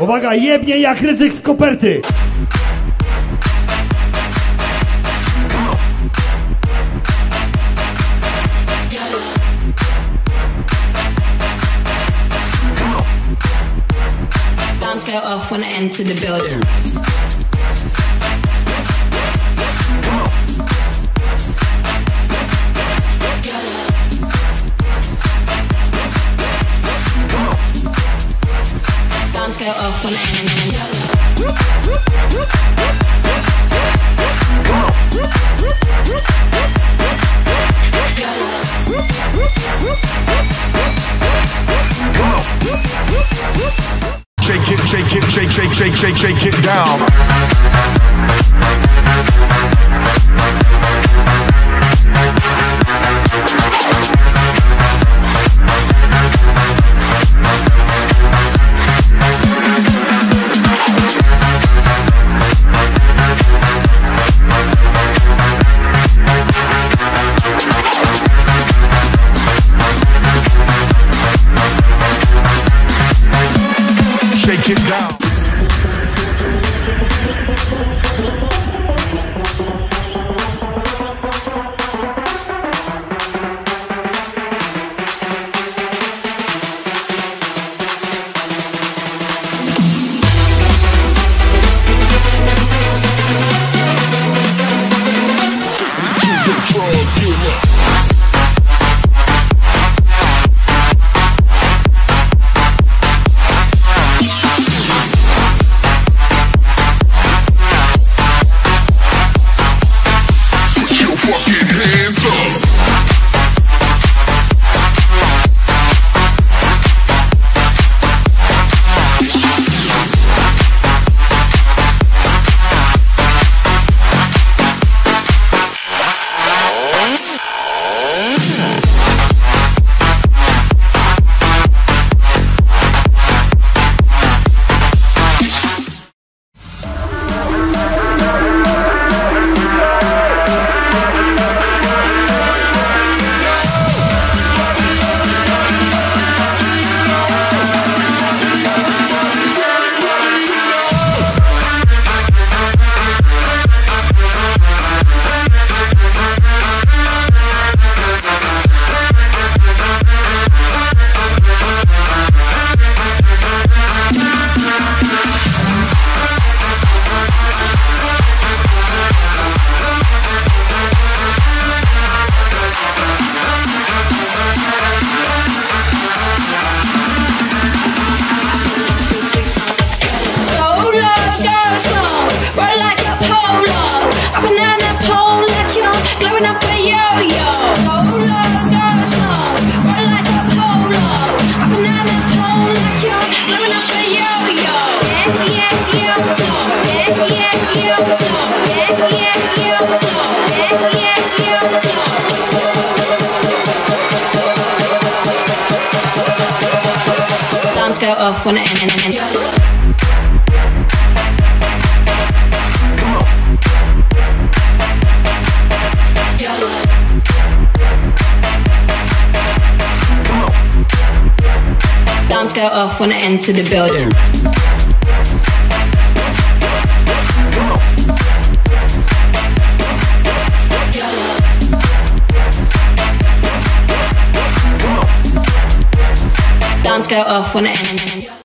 Uwaga, jebnie jak ryzyk z koperty. Go off when I enter the building. Go off enter. Shake it, shake it, shake, shake, shake, shake it down. It down. Alarms go off when it ends. Alarms go off when I enter the building. Alarms go off when it enter.